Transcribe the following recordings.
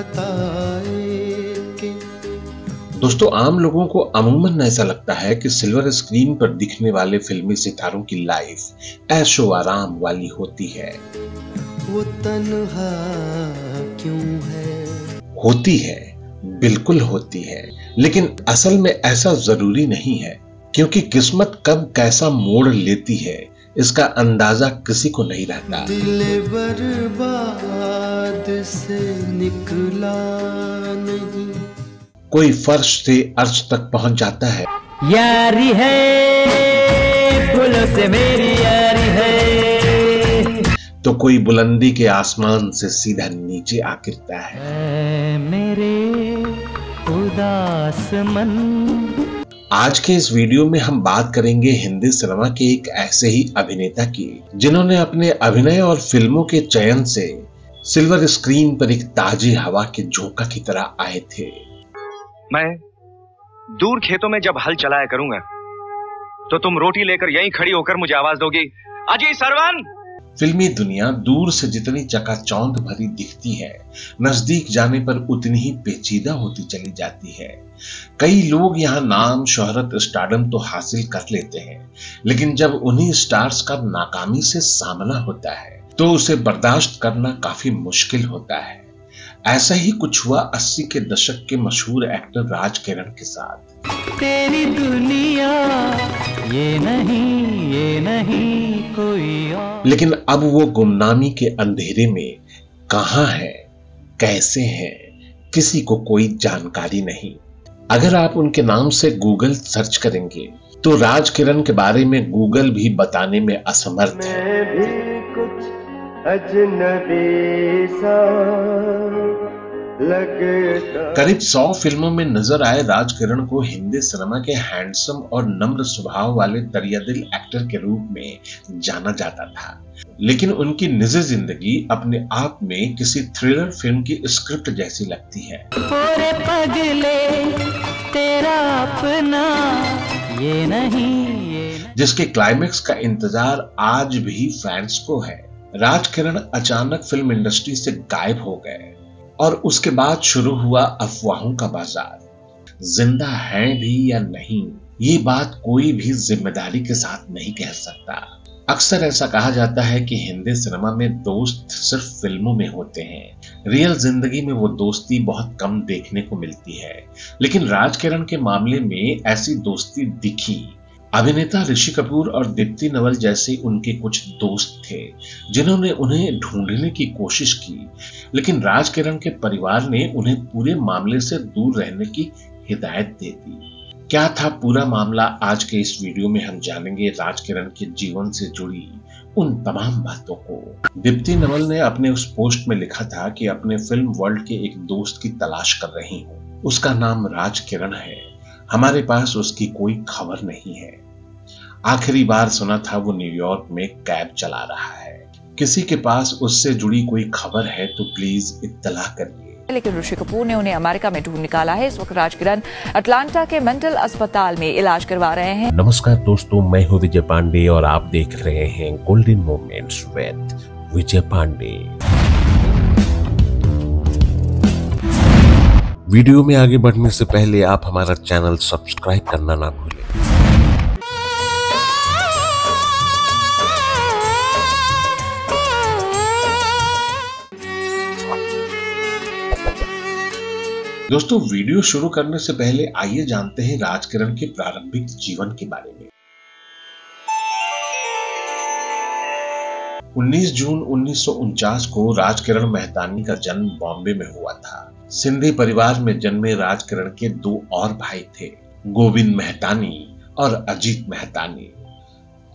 बताए दोस्तों आम लोगों को अमूमन ऐसा लगता है कि सिल्वर स्क्रीन पर दिखने वाले फिल्मी सितारों की लाइफ ऐशो आराम वाली होती है। वो तन्हा क्यों है? होती है बिल्कुल होती है लेकिन असल में ऐसा ज़रूरी नहीं है क्योंकि किस्मत कब कैसा मोड़ लेती है इसका अंदाज़ा किसी को नहीं रहता। दिल बर्बाद से निकला नहीं। कोई फर्श से अर्श तक पहुँच जाता है। यारी है फूलों से मेरी यारी है। तो कोई बुलंदी के आसमान से सीधा नीचे आ गिरता है मेरे उदास मन। आज के इस वीडियो में हम बात करेंगे हिंदी सिनेमा के एक ऐसे ही अभिनेता की जिन्होंने अपने अभिनय और फ़िल्मों के चयन से सिल्वर स्क्रीन पर एक ताजी हवा के झोंका की तरह आए थे। मैं दूर खेतों में जब हल चलाया करूँगा तो तुम रोटी लेकर यहीं खड़ी होकर मुझे आवाज़ दोगी अजय सरवन! फिल्मी दुनिया दूर से जितनी चकाचौंध भरी दिखती है नज़दीक जाने पर उतनी ही पेचीदा होती चली जाती है। कई लोग यहाँ नाम शोहरत स्टार्डम तो हासिल कर लेते हैं लेकिन जब उन्हीं स्टार्स का नाकामी से सामना होता है तो उसे बर्दाश्त करना काफ़ी मुश्किल होता है। ऐसा ही कुछ हुआ अस्सी के दशक के मशहूर एक्टर राज किरण के साथ। तेरी दुनिया ये नहीं ये नहीं कोई और। लेकिन अब वो गुमनामी के अंधेरे में कहा है कैसे हैं किसी को कोई जानकारी नहीं। अगर आप उनके नाम से गूगल सर्च करेंगे तो राज किरण के बारे में गूगल भी बताने में असमर्थ है। करीब सौ फ़िल्मों में नज़र आए राज किरण को हिंदी सिनेमा के हैंडसम और नम्र स्वभाव वाले दरियादिल एक्टर के रूप में जाना जाता था। लेकिन उनकी निजी ज़िंदगी अपने आप में किसी थ्रिलर फ़िल्म की स्क्रिप्ट जैसी लगती है। पगले तेरा अपना ये नहीं ये नहीं जिसके क्लाइमेक्स का इंतज़ार आज भी फैंस को है। राज किरण अचानक फ़िल्म इंडस्ट्री से गायब हो गए और उसके बाद शुरू हुआ अफवाहों का बाज़ार। ज़िंदा हैं भी या नहीं, ये बात कोई भी ज़िम्मेदारी के साथ नहीं कह सकता। अक्सर ऐसा कहा जाता है कि हिंदी सिनेमा में दोस्त सिर्फ़ फ़िल्मों में होते हैं। रियल ज़िंदगी में वो दोस्ती बहुत कम देखने को मिलती है। लेकिन राजकिरण के मामले में ऐसी दोस्ती दिखी। अभिनेता ऋषि कपूर और दीप्ति नवल जैसे उनके कुछ दोस्त थे, जिन्होंने उन्हें ढूँढने की कोशिश की, लेकिन राजकिरण के परिवार ने उन्हें पूरे मामले से दूर रहने की हिदायत दे दी। क्या था पूरा मामला आज के इस वीडियो में हम जानेंगे राजकिरण के जीवन से जुड़ी उन तमाम बातों को। दीप्ति नवल ने अपने उस पोस्ट में लिखा था कि अपने फ़िल्म वर्ल्ड के एक दोस्त की तलाश कर रही हूँ। उसका नाम राज किरण है। हमारे पास उसकी कोई खबर नहीं है। आखिरी बार सुना था वो न्यूयॉर्क में कैब चला रहा है। किसी के पास उससे जुड़ी कोई खबर है तो प्लीज़ इत्तला करिए। लेकिन ऋषि कपूर ने उन्हें अमेरिका में ढूंढ निकाला है। इस वक्त राजकिरण अटलांटा के मेंटल अस्पताल में इलाज करवा रहे हैं। नमस्कार दोस्तों मैं हूँ विजय पांडे और आप देख रहे हैं golden moments with Vijay Pandey. Video में आगे बढ़ने से पहले आप हमारा चैनल सब्सक्राइब करना ना भूलें। दोस्तों, वीडियो शुरू करने से पहले आइए जानते हैं राज किरण के प्रारंभिक जीवन के बारे में। 19 जून उन्नीस सौ उनचास को राजकिरण मेहतानी का जन्म बॉम्बे में हुआ था। सिंधी परिवार में जन्मे राजकिरण के दो और भाई थे, गोविंद मेहतानी और अजीत मेहतानी।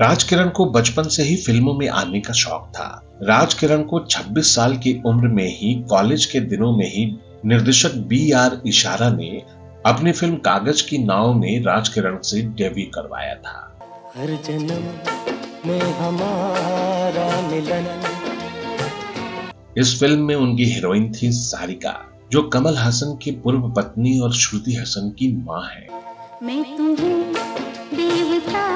राजकिरण को बचपन से ही फ़िल्मों में आने का शौक था। राज किरण को 26 साल की उम्र में ही, कॉलेज के दिनों में ही निर्देशक बी आर इशारा ने अपनी फ़िल्म कागज़ की नाव में राजकिरण से डेब्यू करवाया था। हर जन्म में हमारा मिलन। इस फ़िल्म में उनकी हीरोइन थी सारिका जो कमल हसन की पूर्व पत्नी और श्रुति हसन की माँ है। मैं तुम्हें देवता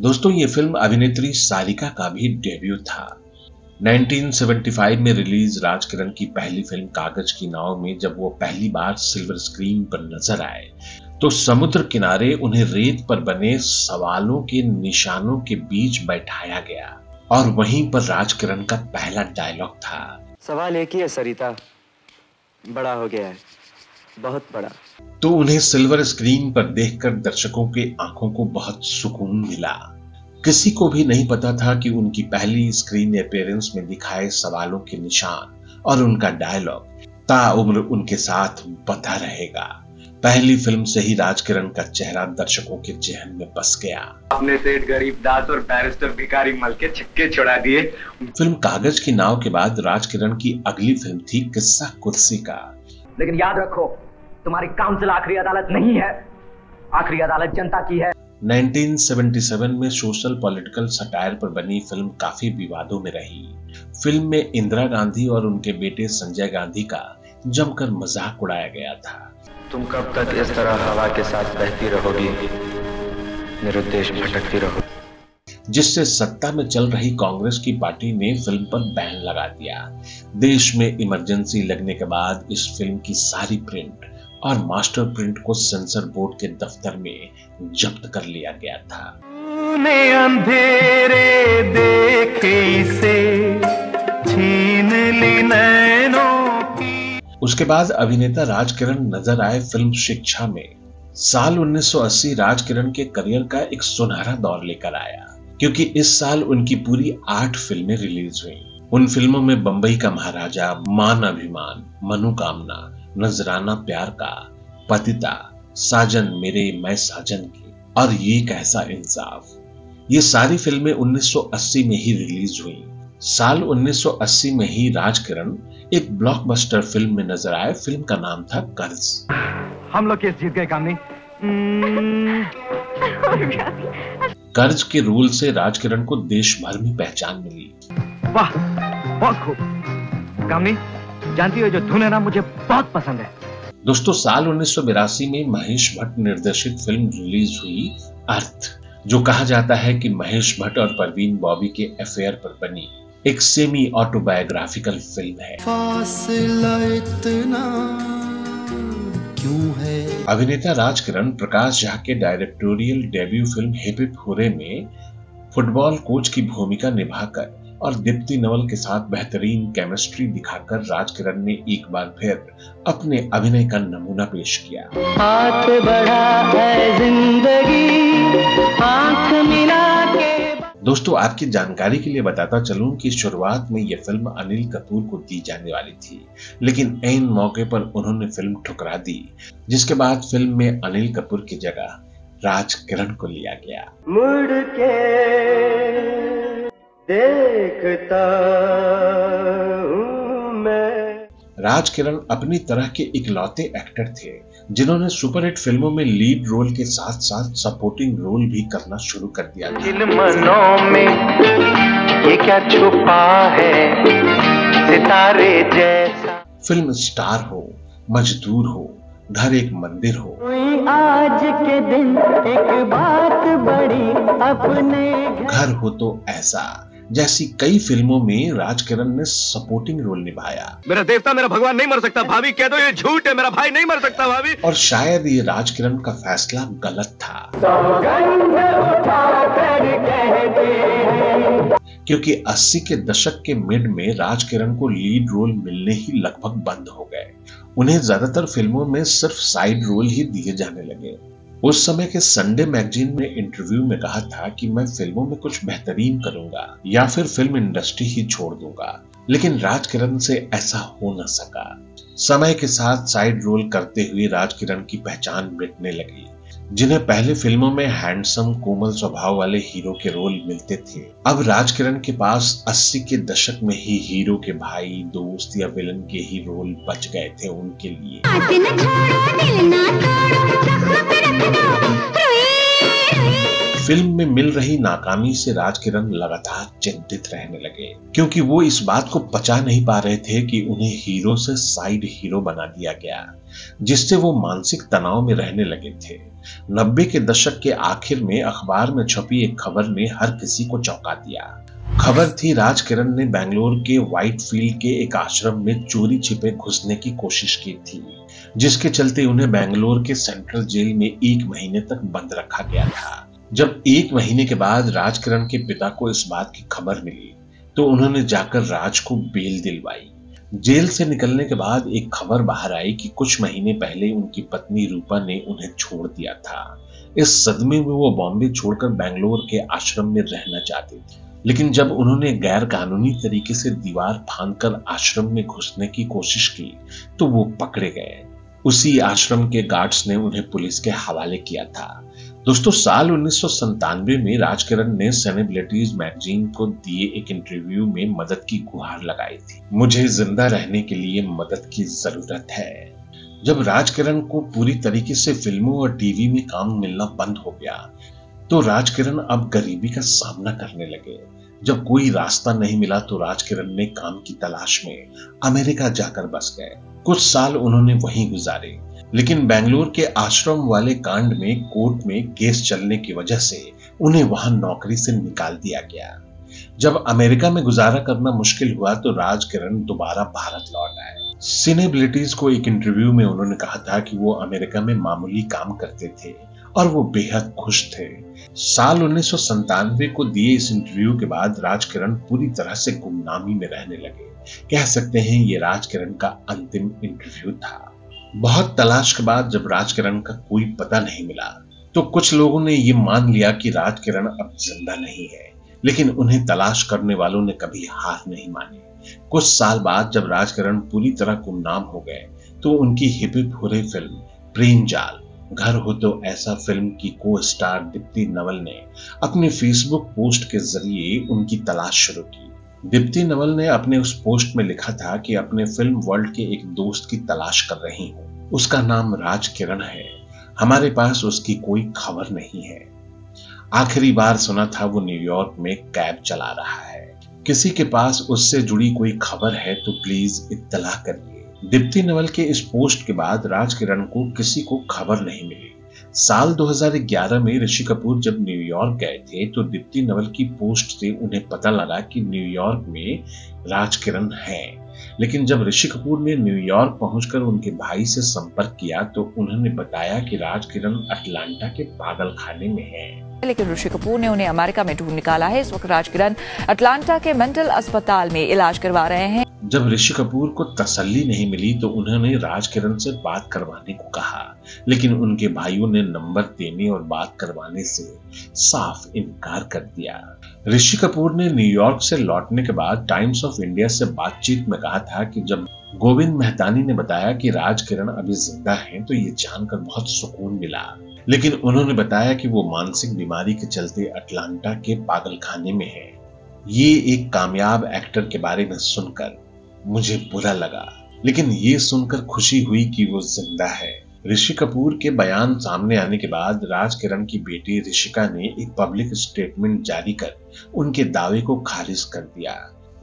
दोस्तों ये फ़िल्म अभिनेत्री सारिका का भी डेब्यू था। 1975 में रिलीज़ राजकिरण की पहली फ़िल्म कागज़ की नाव में जब वो पहली बार सिल्वर स्क्रीन पर नज़र आए तो समुद्र किनारे उन्हें रेत पर बने सवालों के निशानों के बीच बैठाया गया और वहीं पर राजकिरण का पहला डायलॉग था। सवाल एक ही है सरिता। बड़ा हो गया है। बहुत बड़ा। तो उन्हें सिल्वर स्क्रीन पर देखकर दर्शकों के आँखों को बहुत सुकून मिला। किसी को भी नहीं पता था कि उनकी पहली स्क्रीन अपेयरेंस में दिखाए सवालों के निशान और उनका डायलॉग ताउम्र उनके साथ बता रहेगा। पहली फ़िल्म से ही राजकिरण का चेहरा दर्शकों के जहन में बस गया। अपने सेठ गरीब दास और बैरिस्टर भिखारी मल के छक्के छुड़ा दिए। फ़िल्म कागज़ की नाव के बाद राजकिरण की अगली फ़िल्म थी किस्सा कुर्सी का। लेकिन याद रखो तुम्हारी काउंसिल आखिरी अदालत नहीं है। आखिरी अदालत जनता की है। 1977 में सोशल पॉलिटिकल सटायर पर बनी फ़िल्म काफ़ी विवादों में रही। फ़िल्म में इंदिरा गांधी और उनके बेटे संजय गांधी का जमकर मज़ाक उड़ाया गया था। तुम कब तक इस तरह हवा के साथ बहती रहोगी? निरुद्देश भटकती रहोगी जिससे सत्ता में चल रही कांग्रेस की पार्टी ने फ़िल्म पर बैन लगा दिया। देश में इमरजेंसी लगने के बाद इस फ़िल्म की सारी प्रिंट और मास्टर प्रिंट को सेंसर बोर्ड के दफ्तर में जब्त कर लिया गया था। तूने अंधेरे देखे इसे छीन ली नैनों उसके बाद अभिनेता राजकिरण नज़र आए फ़िल्म शिक्षा में। साल 1980 राजकिरण के करियर का एक सुनहरा दौर लेकर आया, क्योंकि इस साल उनकी पूरी आठ फ़िल्में रिलीज़ हुई। उन फ़िल्मों में बंबई का महाराजा, मान अभिमान, मनोकामना, नजराना प्यार का, पतिता, साजन मेरे, मैं साजन की, और ये कैसा इंसाफ। ये सारी फ़िल्में 1980 में ही रिलीज़ हुई। साल 1980 में ही राजकिरण एक ब्लॉकबस्टर फ़िल्म में नज़र आए। फ़िल्म का नाम था कर्ज। हम लोग केस जीत गए काम नहीं। कर्ज के रोल से राजकिरण को देश भर में पहचान मिली। वाह बहुत खूब। कामनी जानती हो जो धुन है ना मुझे बहुत पसंद है। दोस्तों साल उन्नीस में महेश भट्ट निर्देशित फ़िल्म रिलीज़ हुई अर्थ जो कहा जाता है कि महेश भट्ट और परवीन बॉबी के अफेयर पर बनी। एक सेमी ऑटोबायोग्राफिकल फ़िल्म है क्यों है? अभिनेता राजकिरण प्रकाश झा के directorial debut film hip hip hurray में फुटबॉल कोच की भूमिका निभाकर और दीप्ति नवल के साथ बेहतरीन केमिस्ट्री दिखाकर राजकिरण ने एक बार फिर अपने अभिनय का नमूना पेश किया। हाथ बढ़ा है ज़िंदगी दोस्तों आपकी जानकारी के लिए बताता चलूँ कि शुरुआत में यह फ़िल्म अनिल कपूर को दी जाने वाली थी लेकिन ऐन मौके पर उन्होंने फ़िल्म ठुकरा दी जिसके बाद फ़िल्म में अनिल कपूर की जगह राज किरण को लिया गया। मुड़ के देखता हूँ मैं। राज किरण अपनी तरह के इकलौते एक्टर थे जिन्होंने सुपरहिट फ़िल्मों में लीड रोल के साथ साथ सपोर्टिंग रोल भी करना शुरू कर दिया में ये क्या छुपा है? सितारे जैसा। फ़िल्म स्टार हो मजदूर हो घर एक मंदिर हो। आज के दिन एक बात बड़ी अपने घर हो तो ऐसा। जैसी कई फ़िल्मों में राजकिरण ने सपोर्टिंग रोल निभाया। मेरा देवता मेरा भगवान नहीं मर सकता भाभी कह दो ये झूठ है मेरा भाई नहीं मर सकता भाभी। और शायद ये राजकिरण का फैसला गलत था। क्योंकि 80 के दशक के मिड में राजकिरण को लीड रोल मिलने ही लगभग बंद हो गए। उन्हें ज़्यादातर फ़िल्मों में सिर्फ़ साइड रोल ही दिए जाने लगे। उस समय के संडे मैगजीन में इंटरव्यू में कहा था कि मैं फ़िल्मों में कुछ बेहतरीन करूँगा या फिर फ़िल्म इंडस्ट्री ही छोड़ दूँगा, लेकिन राजकिरण से ऐसा हो न सका। समय के साथ साइड रोल करते हुए राजकिरण की पहचान मिटने लगी। जिन्हें पहले फ़िल्मों में हैंडसम कोमल स्वभाव वाले हीरो के रोल मिलते थे। अब राजकिरण के पास 80 के दशक में ही हीरो के भाई दोस्त या विलन के ही रोल बच गए थे उनके लिए। फ़िल्म में मिल रही नाकामी से राजकिरण लगातार चिंतित रहने लगे क्योंकि वो इस बात को पचा नहीं पा रहे थे कि उन्हें हीरो से साइड हीरो बना दिया गया जिससे वो मानसिक तनाव में रहने लगे थे। नब्बे के दशक के आखिर में अखबार में छपी एक खबर ने हर किसी को चौंका दिया। खबर थी राज किरण ने बेंगलोर के व्हाइट फ़ील्ड के एक आश्रम में चोरी छिपे घुसने की कोशिश की थी, जिसके चलते उन्हें बेंगलोर के सेंट्रल जेल में एक महीने तक बंद रखा गया था। जब एक महीने के बाद राजकिरण के पिता को इस बात की खबर मिली तो उन्होंने जाकर राज को बेल दिलवाई। जेल से निकलने के बाद एक खबर बाहर आई कि कुछ महीने पहले उनकी पत्नी रूपा ने उन्हें छोड़ दिया था। इस सदमे में वो बॉम्बे छोड़कर बेंगलोर के आश्रम में रहना चाहती थी। लेकिन जब उन्होंने गैर कानूनी तरीके से दीवार फांदकर आश्रम में घुसने की कोशिश की तो वो पकड़े गए। उसी आश्रम के गार्ड्स ने उन्हें पुलिस के हवाले किया था। दोस्तों, साल उन्नीस में राजकिरण ने सेनेबिलिटीज मैगजीन को दिए एक इंटरव्यू में मदद की गुहार लगाई थी। मुझे ज़िंदा रहने के लिए मदद की ज़रूरत है। जब राजकिरण को पूरी तरीके से फ़िल्मों और टीवी में काम मिलना बंद हो गया तो राजकिरण अब गरीबी का सामना करने लगे। जब कोई रास्ता नहीं मिला तो राजकिरण ने काम की तलाश में अमेरिका जाकर बस गए। कुछ साल उन्होंने वहीं गुजारे। लेकिन बेंगलुरु के आश्रम वाले कांड में कोर्ट में केस चलने की वजह से उन्हें वहाँ नौकरी से निकाल दिया गया। जब अमेरिका में गुजारा करना मुश्किल हुआ तो राज किरण दोबारा भारत लौट आए। सिनेबिलिटीज को एक इंटरव्यू में उन्होंने कहा था कि वो अमेरिका में मामूली काम करते थे और वो बेहद खुश थे। साल उन्नीस को दिए इस इंटरव्यू के बाद राजकिरण पूरी तरह से गुमनामी में रहने लगे। कह सकते हैं ये राजकिरण का अंतिम इंटरव्यू था। बहुत तलाश के बाद जब राजकिरण का कोई पता नहीं मिला तो कुछ लोगों ने ये मान लिया कि राजकिरण अब ज़िंदा नहीं है। लेकिन उन्हें तलाश करने वालों ने कभी हार नहीं मानी। कुछ साल बाद जब राजकिरण पूरी तरह गुमनाम हो गए तो उनकी हिपिप हो रही फ़िल्म, प्रेम जाल, घर हो तो ऐसा फ़िल्म की को स्टार दीप्ति नवल ने अपने फेसबुक पोस्ट के ज़रिए उनकी तलाश शुरू की। दीप्ति नवल ने अपने उस पोस्ट में लिखा था कि अपने फ़िल्म वर्ल्ड के एक दोस्त की तलाश कर रही हूँ। उसका नाम राज किरण है। हमारे पास उसकी कोई खबर नहीं है। आखिरी बार सुना था वो न्यूयॉर्क में कैब चला रहा है। किसी के पास उससे जुड़ी कोई खबर है तो प्लीज़ इत्तला करिए दीप्ति नवल के इस पोस्ट के बाद राज किरण को किसी को खबर नहीं मिली। साल 2011 में ऋषि कपूर जब न्यूयॉर्क गए थे तो दीप्ति नवल की पोस्ट से उन्हें पता लगा कि न्यूयॉर्क में राजकिरण है। लेकिन जब ऋषि कपूर ने न्यूयॉर्क पहुंचकर उनके भाई से संपर्क किया तो उन्होंने बताया कि राज किरण अटलांटा के पागल खाने में है। लेकिन ऋषि कपूर ने उन्हें अमेरिका में ढूंढ निकाला है। इस वक्त राजकिरण अटलांटा के मेंटल अस्पताल में इलाज करवा रहे हैं। जब ऋषि कपूर को तसल्ली नहीं मिली तो उन्होंने राज किरण से बात करवाने को कहा, लेकिन उनके भाइयों ने नंबर देने और बात करवाने से साफ़ इनकार कर दिया। ऋषि कपूर ने न्यूयॉर्क से लौटने के बाद टाइम्स ऑफ़ इंडिया से बातचीत में कहा था कि जब गोविंद मेहतानी ने बताया कि राज किरण अभी ज़िंदा हैं तो ये जानकर बहुत सुकून मिला। लेकिन उन्होंने बताया कि वो मानसिक बीमारी के चलते अटलांटा के पागल खाने में है। ये एक कामयाब एक्टर के बारे में सुनकर मुझे बुरा लगा। लेकिन ये सुनकर खुशी हुई कि वो ज़िंदा है। ऋषि कपूर के बयान सामने आने के बाद राज किरण की बेटी ऋषिका ने एक पब्लिक स्टेटमेंट जारी कर उनके दावे को खारिज कर दिया।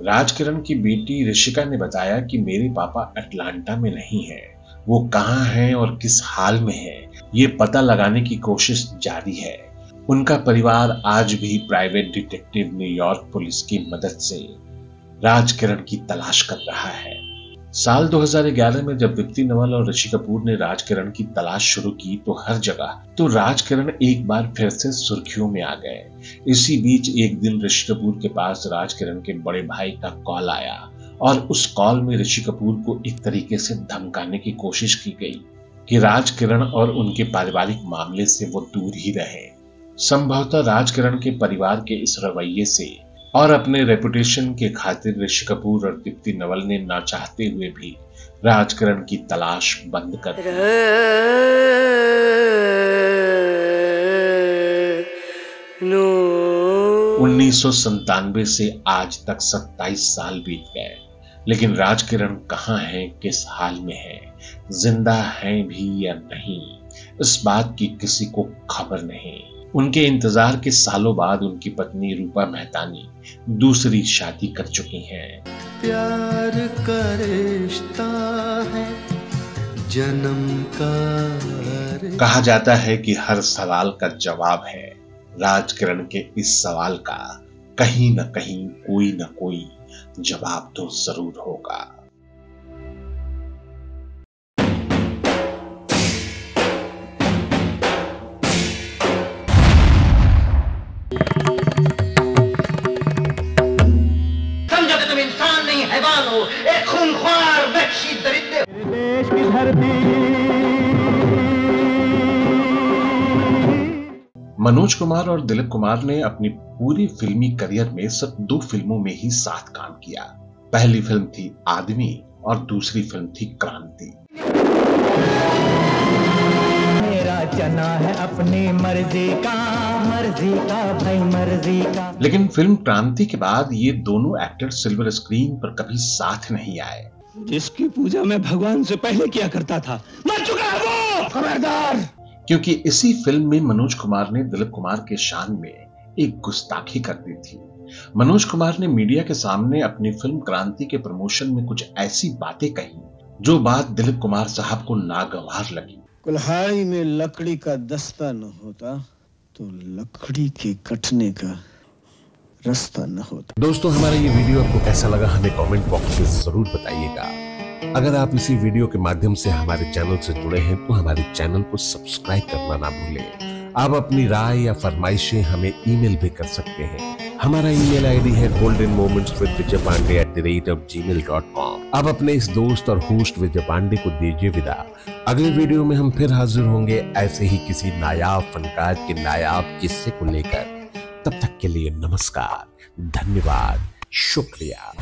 राज किरण की बेटी ऋषिका ने बताया कि मेरे पापा अटलांटा में नहीं है। वो कहाँ है और किस हाल में है, ये पता लगाने की कोशिश जारी है। उनका परिवार आज भी प्राइवेट डिटेक्टिव न्यूयॉर्क पुलिस की मदद से राज किरण की तलाश कर रहा है। साल 2011 में जब दीप्ति नवल और ऋषि कपूर ने राज किरण की तलाश शुरू की तो हर जगह तो राज किरण एक बार फिर से सुर्खियों में आ गए। इसी बीच एक दिन ऋषि कपूर के पास राज किरण के बड़े भाई का कॉल आया और उस कॉल में ऋषि कपूर को एक तरीके से धमकाने की कोशिश की गई कि राज किरण और उनके पारिवारिक मामले से वो दूर ही रहे। संभवतः राज किरण के परिवार के इस रवैये से और अपने रेपुटेशन के खातिर ऋषि कपूर और दीप्ति नवल ने ना चाहते हुए भी राजकरण की तलाश बंद कर दी। उन्नीस से आज तक 27 साल बीत गए लेकिन राजकिरण कहाँ है किस हाल में है ज़िंदा है भी या नहीं इस बात की किसी को खबर नहीं। उनके इंतज़ार के सालों बाद उनकी पत्नी रूपा मेहतानी दूसरी शादी कर चुकी हैं। प्यार का रिश्ता है जन्म का कहा जाता है कि हर सवाल का जवाब है। राजकिरण के इस सवाल का कहीं न कहीं कोई न कोई जवाब तो ज़रूर होगा। मनोज कुमार और दिलीप कुमार ने अपनी पूरी फिल्मी करियर में सिर्फ़ दो फ़िल्मों में ही साथ काम किया। पहली फ़िल्म थी आदमी और दूसरी फ़िल्म थी क्रांति। मेरा चना है अपनी मर्ज़ी का मर्ज़ी का भाई मर्ज़ी का। लेकिन फ़िल्म क्रांति के बाद ये दोनों एक्टर सिल्वर स्क्रीन पर कभी साथ नहीं आए। जिसकी पूजा मैं भगवान से पहले किया करता था। मर चुका है वो! खबरदार! क्योंकि इसी फ़िल्म में मनोज कुमार ने दिलीप कुमार के शान में एक गुस्ताखी कर दी थी। मनोज कुमार ने मीडिया के सामने अपनी फ़िल्म क्रांति के प्रमोशन में कुछ ऐसी बातें कही जो बात दिलीप कुमार साहब को नागवार लगी। कुल्हाड़ी में लकड़ी का दस्ता न होता तो लकड़ी के कटने का रास्ता न होता। दोस्तों हमारा ये वीडियो आपको कैसा लगा हमें कमेंट बॉक्स में ज़रूर बताइएगा। अगर आप इसी वीडियो के माध्यम से हमारे चैनल से जुड़े हैं तो हमारे चैनल को सब्सक्राइब करना ना भूलें। आप अपनी राय या फरमाइशें हमें ईमेल भी कर सकते हैं। हमारा ईमेल आईडी है golden moments with Vijay Pandey at the rate of Gmail dot com आप अपने इस दोस्त और होस्ट विजय पांडे को दीजिए विदा। अगले वीडियो में हम फिर हाजिर होंगे ऐसे ही किसी नायाब फनकार के नायाब किस्से को लेकर। तब तक के लिए नमस्कार, धन्यवाद, शुक्रिया।